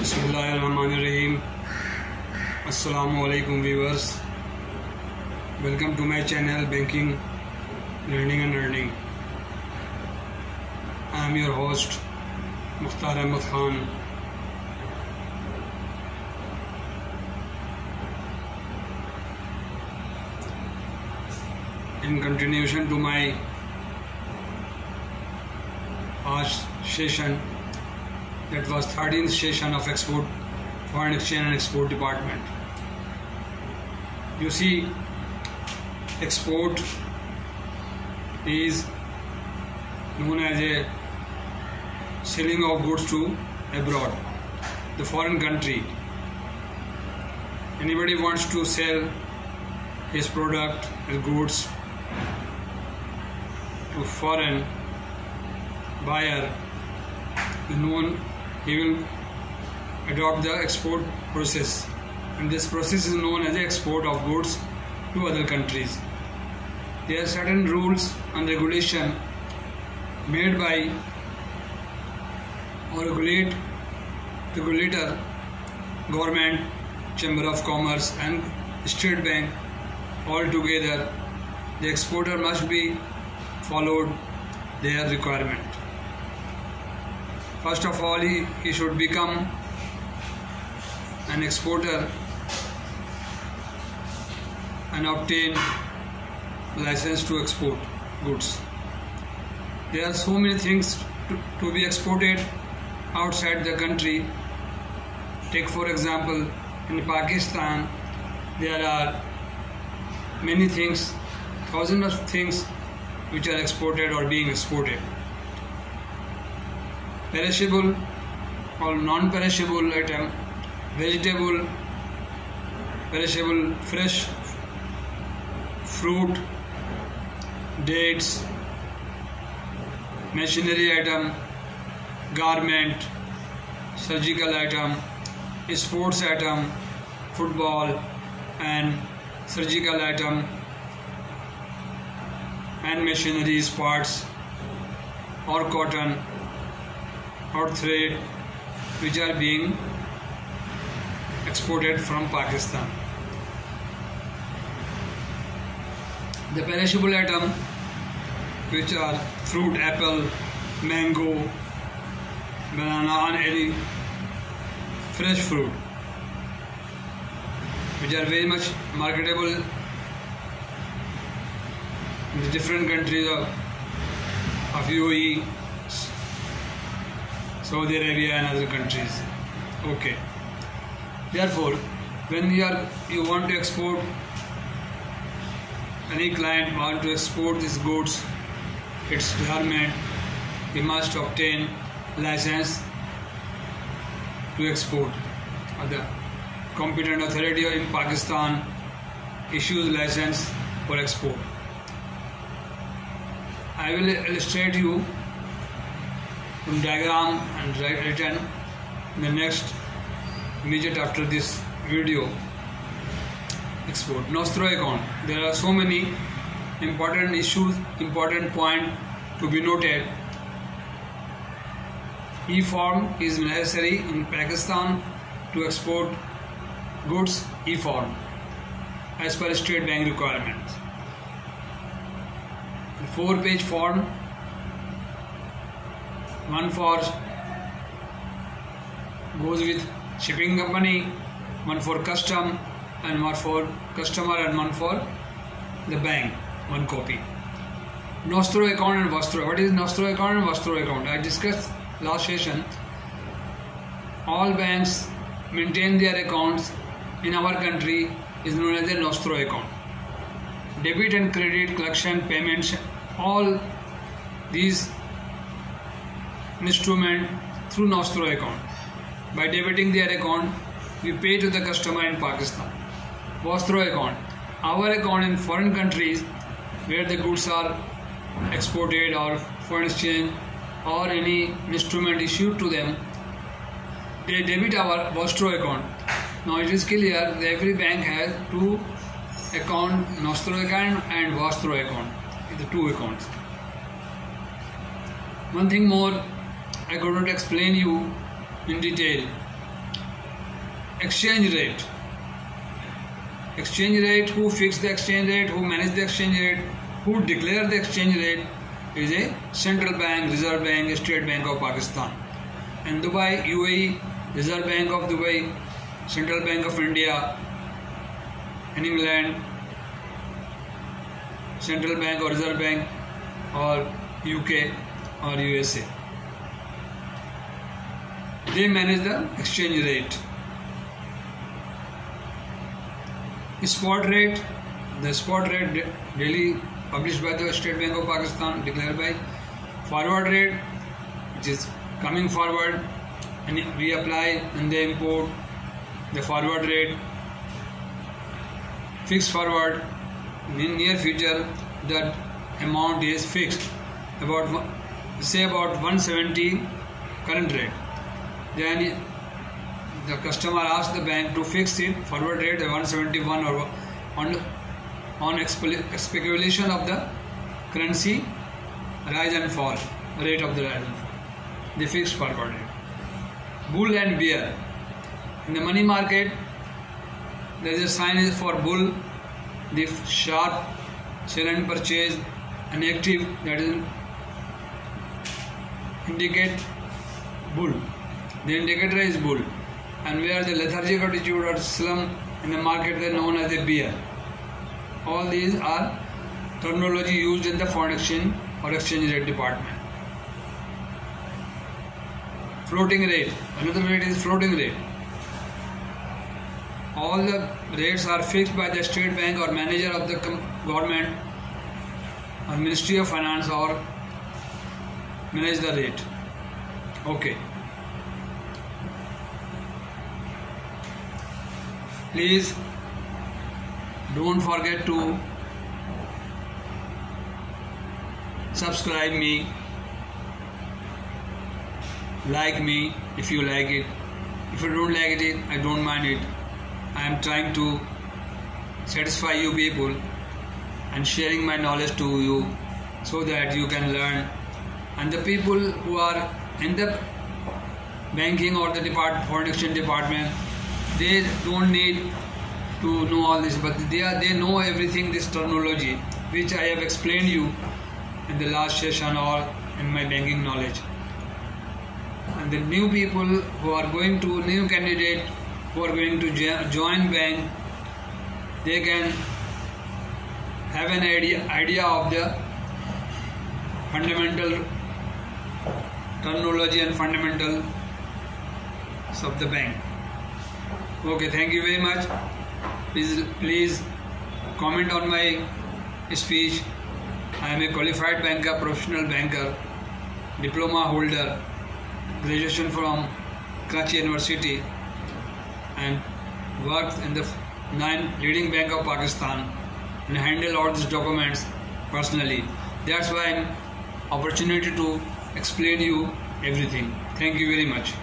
Bismillahirrahmanirrahim. Assalamu alaikum viewers. Welcome to my channel Banking, Learning and Earning. I am your host Mukhtar Ahmed Khan. In continuation to my past session, that was 13th session of export foreign exchange and export department. You see export is known as a selling of goods to abroad the foreign country. Anybody wants to sell his product his goods to foreign buyer is known he will adopt the export process. And this process is known as the export of goods to other countries. There are certain rules and regulation made by or regulate regulator government chamber of commerce and state bank all together. The exporter must be followed their requirement First of all, he, he should become an exporter and obtain license to export goods. There are so many things to, to be exported outside the country. Take for example, in Pakistan, there are many things, thousands of things which are exported or being exported perishable और non perishable item vegetable perishable fresh fruit dates machinery item garment surgical item sports item football and surgical item and machinery parts और cotton or thread which are being exported from Pakistan. The perishable item which are fruit, apple, mango, banana and any fresh fruit which are very much marketable in the different countries of, of UAE Saudi Arabia and other countries. Okay. Therefore, when you are you want to export any client want to export these goods, its garment, he must obtain license to export. The competent authority in Pakistan issues license for export. I will illustrate you diagram and written. In the next immediate after this video. Export. Nostro account there are so many important issues important point to be noted. E-form is necessary in pakistan to export goods e-form as per state bank requirements. Four page form one for goes with shipping company one for custom and one for customer and one for the bank one copy. Nostro account and vostro what is nostro account and vostro account? I discussed last session. All banks maintain their accounts in our country is known as a nostro account. Debit and credit collection payments all these instrument through Nostro account. By debiting their account, we pay to the customer in Pakistan. Vostro account. Our account in foreign countries where the goods are exported or foreign exchange or any instrument issued to them, they debit our Vostro account. Now it is clear that every bank has two account, Nostro account and Vostro account, the two accounts. One thing more I could not explain you in detail. exchange rate. Exchange rate who fix the exchange rate who manage the exchange rate who declare the exchange rate is a central bank reserve bank state bank of pakistan. And dubai uae reserve bank of dubai central bank of india in england central bank or reserve bank or uk or usa they manage the exchange rate. Spot rate the spot rate daily published by the state bank of pakistan declared by forward rate which is coming forward and we apply and they import the forward rate. Fixed forward in near future that amount is fixed about say about 170 current rate then the customer asks the bank to fix it forward rate 171 or on on speculation of the currency rise and fall rate of the rise and fall the fixed forward rate bull and bear in the money market there is a sign is for bull the sharp sell and purchase an active that is indicate bull the indicator is bull and where the lethargic attitude or slump in the market they are known as a bear. All these are terminology used in the foreign exchange or exchange rate department. Floating rate. Another rate is floating rate. All the rates are fixed by the state bank or manager of the government or Ministry of Finance or manage the rate. Okay. Please don't forget to subscribe me like me if you like it. If you don't like it i don't mind it. I am trying to satisfy you people and sharing my knowledge to you so that you can learn. And the people who are in the banking or the department foreign exchange department they don't need to know all this but they are they know everything this terminology which I have explained you in the last session or in my banking knowledge. And the new people who are going to new candidate who are going to join bank they can have an idea idea of the fundamental terminology and fundamentals of the bank okay thank you very much please please comment on my speech i am a qualified banker professional banker diploma holder graduation from Karachi University and worked in the nine leading bank of Pakistan and handle all these documents personally. That's why I'm opportunity to explain you everything. Thank you very much.